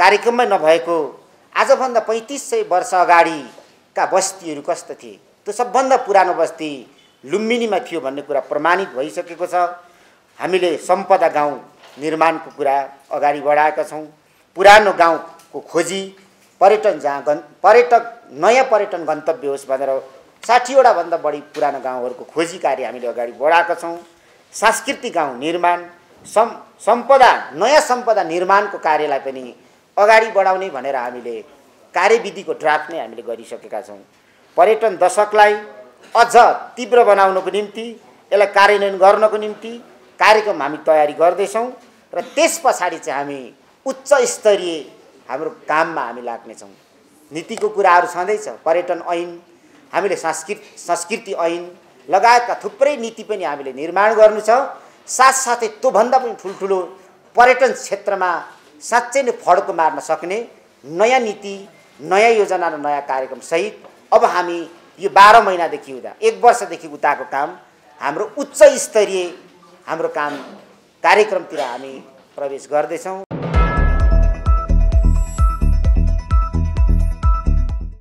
कार्यक्रममै नभएको आजभन्दा पैँतिस सय वर्ष अगाडिका बस्तीहरू कस्तो थिए? त्यो सबभन्दा पुरानो बस्ती लुम्बिनीमा थियो भन्ने कुरा प्रमाणित भइसकेको छ। हामीले सम्पदा गाउँ निर्माणको कुरा अगाडि बढाएका छौँ। पुरानो गाउँको खोजी पर्यटन जहाँ गन् पर्यटक नयाँ पर्यटन गन्तव्य होस् भनेर साठीवटा भन्दा बढी पुरानो गाउँहरूको खोजी कार्य हामीले अगाडि बढाएका छौँ। सांस्कृतिक गाउँ निर्माण सम् सम्पदा नयाँ सम्पदा निर्माणको कार्यलाई पनि अगाडि बढाउने भनेर हामीले कार्यविधिको ड्राफ्ट नै हामीले गरिसकेका छौँ। पर्यटन दशकलाई अझ तीव्र बनाउनको निम्ति यसलाई कार्यान्वयन गर्नको निम्ति कार्यक्रम हामी तयारी गर्दैछौँ र त्यस पछाडि चाहिँ हामी उच्च स्तरीय हाम्रो काममा हामी लाग्नेछौँ। नीतिको कुराहरू छँदैछ पर्यटन ऐन हामीले संस्कृत संस्कृति ऐन लगायतका थुप्रै नीति पनि हामीले निर्माण गर्नु छ। साथसाथै त्योभन्दा पनि ठुल्ठुलो पर्यटन क्षेत्रमा साँच्चै नै फड्को मार्न सक्ने नयाँ नीति नयाँ योजना र नयाँ कार्यक्रमसहित अब हामी यो बाह्र महिनादेखि उता एक वर्षदेखि उताको काम हाम्रो उच्च स्तरीय हाम्रो काम कार्यक्रमतिर हामी प्रवेश गर्दैछौँ।